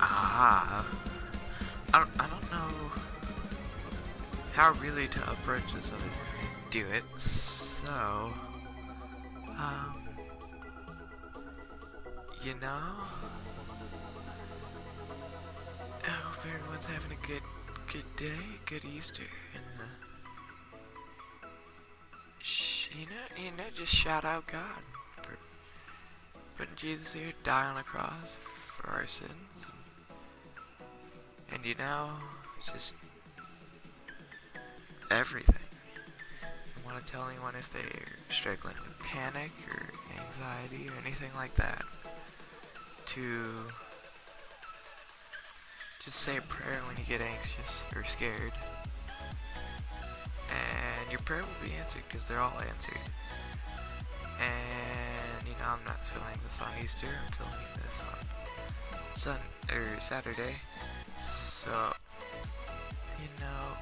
Ah. I don't, I don't know how really to approach this other than do it. So, um, you know, I hope everyone's having a good, good day, good Easter, and uh, you know, you know, just shout out God for putting Jesus here, die on a cross for our sins, and, you know, just everything. You want to tell anyone if they're struggling with panic or anxiety or anything like that to just say a prayer when you get anxious or scared. And your prayer will be answered because they're all answered. And you know, I'm not feeling this on Easter, I'm feeling this on Sun or Saturday. So you know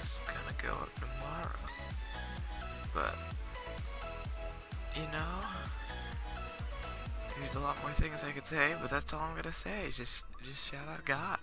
is gonna go up tomorrow. But, you know, there's a lot more things I could say, but that's all I'm gonna say. Just, just shout out God.